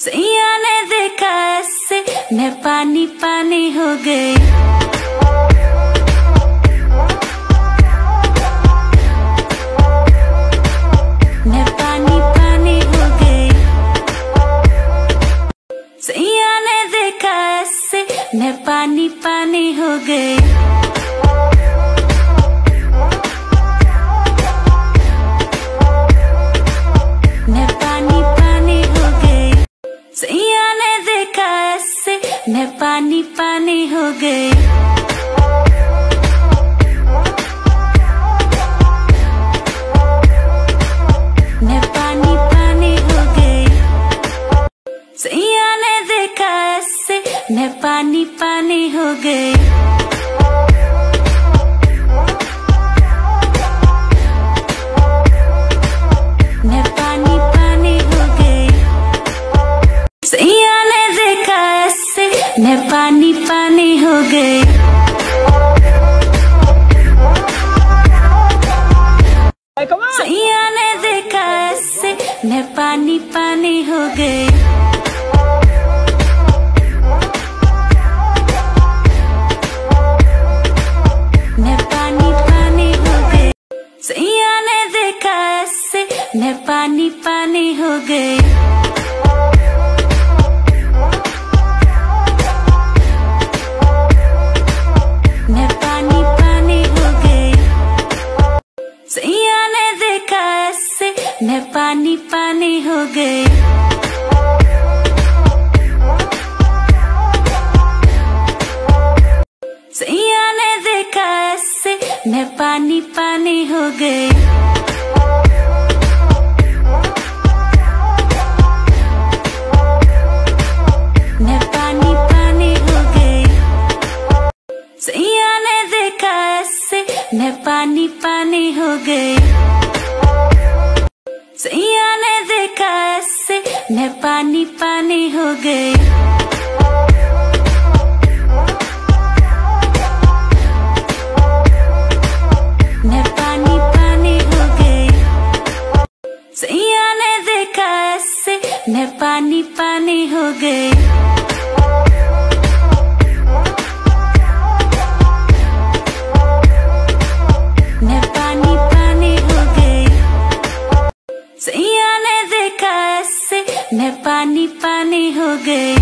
सैया ने देखा ऐसे, मैं पानी पानी हो गई। मैं पानी पानी हो गई। हो मैं पानी पानी हो गई। मैं पानी पानी हो गई। सैया ने देखा ऐसे, मैं पानी पानी हो गई। मैं पानी पानी हो गई। सैया पानी पानी हो गई। पानी हो गई सैया ने देखा ऐसे, मैं पानी पानी हो गई। मैं पानी पानी हो गई। ने देखा ऐसे, मैं पानी पानी हो गई। हो गई। मैं पानी पानी हो गई। सैया ने देखा ऐसे, मैं पानी पानी हो गई। पानी पानी हो गई।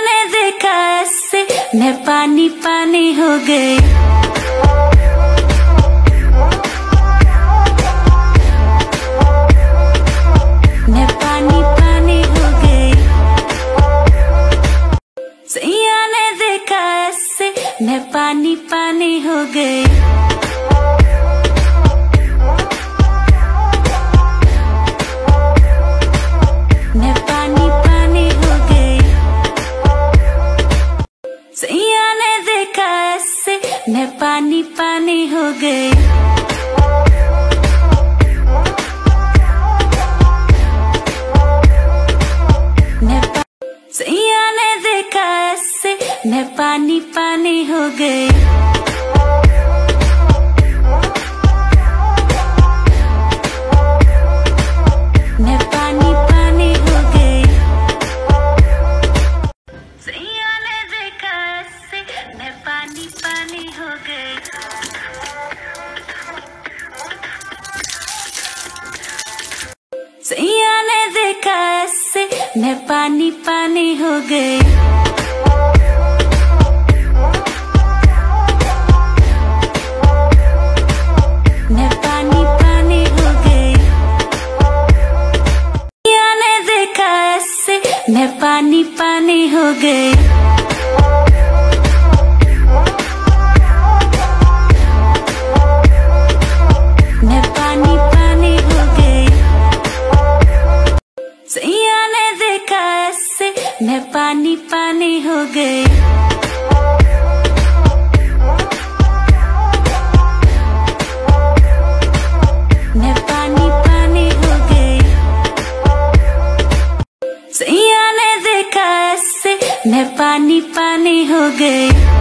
ने देखा ऐसे मैं पानी पानी हो गई। मैं पानी पानी हो गई। हो ने देखा मैं पानी पानी हो गई। गई पानी पानी हो गई सैया ने देखा पानी हो गई सैया ने देखा ऐसे मैं पानी पानी हो गई पानी हो गई मैं पानी पानी हो गई।